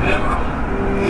Yeah.